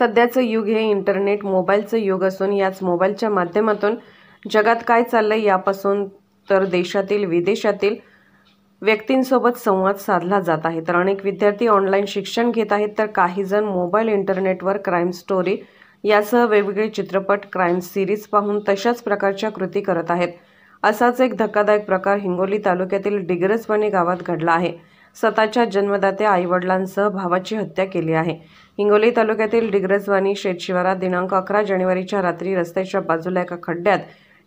सध्याचं युग हे इंटरनेट मोबाईलचं युग असून याच मोबाईलच्या माध्यमातून जगात काय चाललंय यापासून तर देशातील विदेशातील व्यक्तींसोबत संवाद साधला जात आहे. तर अनेक विद्यार्थी ऑनलाईन शिक्षण घेत आहेत तर काही जण मोबाईल इंटरनेटवर क्राईम स्टोरी यासह वेगवेगळे चित्रपट क्राईम सिरीज पाहून तशाच प्रकारच्या कृती करत आहेत. असाच एक धक्कादायक प्रकार हिंगोली तालुक्यातील डिग्रजवाणी गावात घडला आहे. स्वतःच्या जन्मदात्या आईवडिलांसह भावाची हत्या केली आहे. हिंगोली तालुक्यातील डिग्रजवानी शेतशिवारात दिनांक अकरा जानेवारीच्या रात्री रस्त्याच्या बाजूला एका खड्ड्यात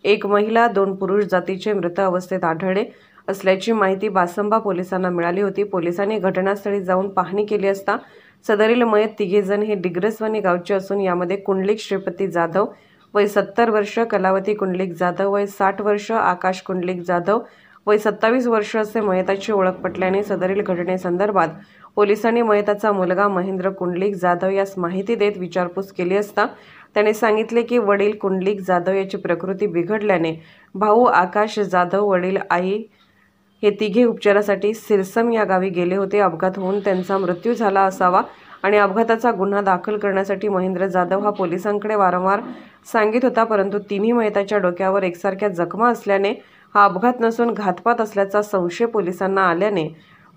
एक महिला दोन पुरुष जातीचे मृत अवस्थेत आढळले असल्याची माहिती बासंबा पोलिसांना मिळाली होती. पोलिसांनी घटनास्थळी जाऊन पाहणी केली असता सदरील मयत तिघेजण हे डिग्रजवाणी गावचे असून यामध्ये कुंडलिक श्रीपती जाधव वय सत्तर वर्ष कलावती कुंडलिक जाधव वय साठ वर्ष आकाश कुंडलिक जाधव वय सत्तावीस वर्ष असे मयताची ओळख पटल्याने सदरील घटनेसंदर्भात पोलिसांनी मयताचा मुलगा महेंद्र कुंडलिक जाधव यास माहिती देत विचारपूस केली असता त्याने सांगितले की वडील कुंडलिक जाधव याची प्रकृती बिघडल्याने भाऊ आकाश जाधव वडील आई हे तिघे उपचारासाठी सिरसम या गावी गेले होते. अपघात होऊन त्यांचा मृत्यू झाला असावा आणि अपघाताचा गुन्हा दाखल करण्यासाठी महेंद्र जाधव हा पोलिसांकडे वारंवार सांगित होता परंतु तिन्ही मयताच्या डोक्यावर एकसारख्या जखमा असल्याने हा अपघात नसून घातपात असल्याचा संशय पोलिसांना आल्याने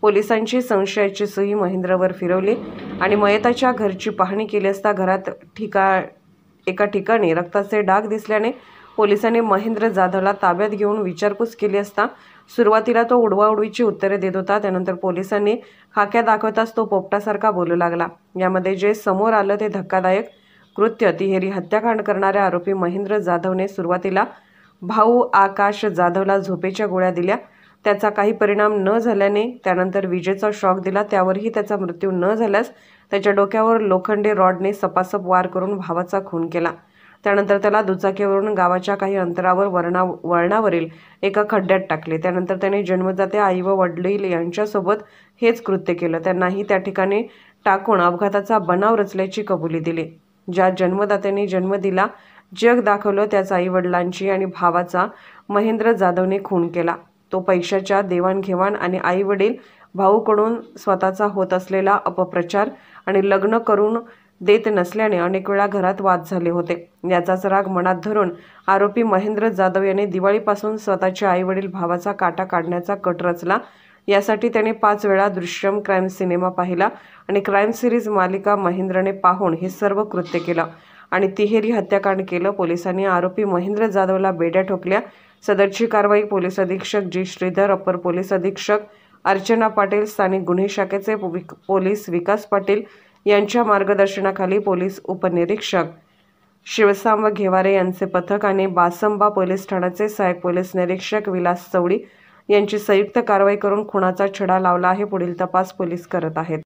पोलिसांची संशयाची सुई महेंद्रवर फिरवली आणि मयताच्या घरची पाहणी केली असता घरात ठिका एका ठिकाणी रक्ताचे डाग दिसल्याने पोलिसांनी महेंद्र जाधवला ताब्यात घेऊन विचारपूस केली असता सुरुवातीला तो उडवाउडवीची उत्तरे देत होता त्यानंतर पोलिसांनी खाक्या दाखवताच तो पोपटासारखा बोलू लागला. यामध्ये जे समोर आलं ते धक्कादायक कृत्य तिहेरी हत्याकांड करणाऱ्या आरोपी महेंद्र जाधवने सुरुवातीला भाऊ आकाश जाधवला झोपेच्या गोळ्या दिल्या. त्याचा काही परिणाम न झाल्याने त्यानंतर विजेचा शॉक दिला. त्यावरही त्याचा मृत्यू न झाल्यास त्याच्या डोक्यावर लोखंडी रॉडने सपासप वार करून भावाचा खून केला. त्यानंतर त्याला दुचाकीवरून गावाच्या काही अंतरावर वर्णा वळणावरील एका खड्ड्यात टाकले. त्यानंतर त्याने जन्मदाते आई व वडील यांच्यासोबत हेच कृत्य केलं. त्यांनाही त्या ठिकाणी टाकून अपघाताचा बनाव रचल्याची कबुली दिली. ज्या जन्मदात्याने जन्म दिला जग दाखवलं त्याचा आईवडिलांची आणि भावाचा. महेंद्र जाधवने खून केला. तो पैशाच्या देवाणघेवाण आणि आईवडील भाऊकडून स्वतःचा होत असलेला अपप्रचार आणि लग्न करून देत नसल्याने अनेक वेळा घरात वाद झाले होते. याचाच राग मनात धरून आरोपी महेंद्र जाधव याने दिवाळीपासून स्वतःचे आईवडील भावाचा काटा काढण्याचा कट रचला. यासाठी त्याने पाच वेळा दृश्यम क्राईम सिनेमा पाहिला आणि क्राईम सिरीज मालिका महेंद्रने पाहून हे सर्व कृत्य केलं. आणि तिहेरी हत्याकांड केलं. पोलिसांनी आरोपी महेंद्र जाधवला बेड्या ठोकल्या. सदरची कारवाई पोलीस अधीक्षक जी. श्रीधर अप्पर पोलीस अधीक्षक अर्चना पाटील स्थानिक गुन्हे शाखेचे पोलीस विकास पाटील यांच्या मार्गदर्शनाखाली पोलीस उपनिरीक्षक शिवसांब घेवारे यांचे पथक आणि बासंबा पोलीस ठाण्याचे सहाय्यक पोलीस निरीक्षक विलास चवडी यांची संयुक्त कारवाई करून खुनाचा छडा लावला आहे. पुढील तपास पोलीस करत आहेत.